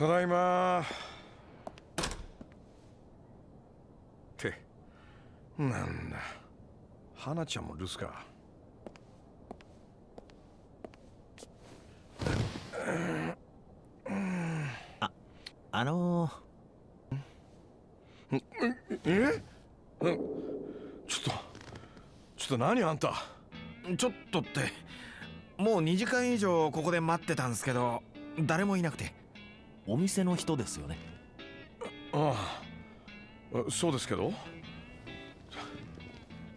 ただいまってなんだ。花ちゃんも留守か。あのー、えちょっとちょっと何あんた？ちょっとってもう2時間以上ここで待ってたんですけど誰もいなくて。お店の人ですよね。ああそうですけど？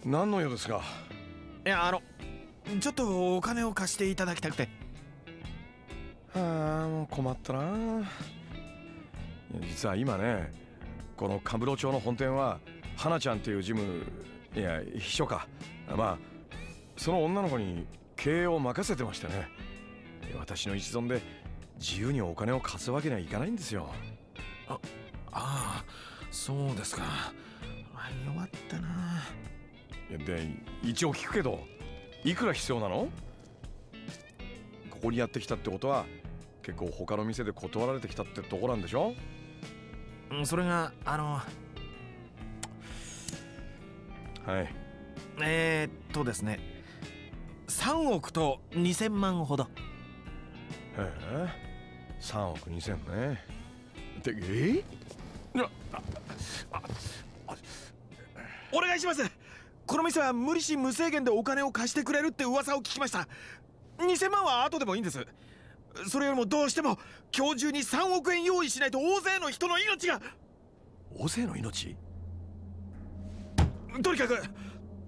何の用ですかいやあのちょっとお金を貸していただきたくて。はあもう困ったな実は今ねこの神室町の本店は花ちゃんっていうジムいや秘書か。まあその女の子に経営を任せてましてね。私の一存で自由にお金を貸すわけにはいかないんですよ。あああそうですか。弱ったな。で一応聞くけどいくら必要なの？ここにやってきたってことは結構他の店で断られてきたってとこなんでしょ？それがあのはい。えー、っとですね。3億と2000万ほど。へえ。3億2000ね。でえ？お願いします。この店は無利子無制限でお金を貸してくれるって噂を聞きました。2000万は後でもいいんですそれよりもどうしても今日中に3億円用意しないと大勢の人の命が。大勢の命？とにかく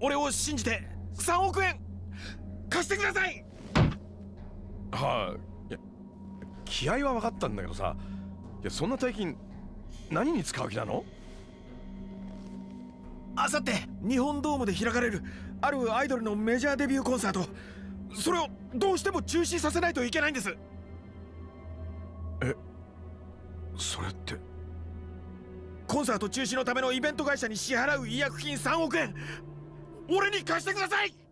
俺を信じて3億円貸してください。はあいや気合は分かったんだけどさ。いやそんな大金何に使う気なの？あさって日本ドームで開かれるあるアイドルのメジャーデビューコンサート。それをどうしても中止させないといけないんですえそれって。コンサート中止のためのイベント会社に支払う違約金3億円。俺に貸してください。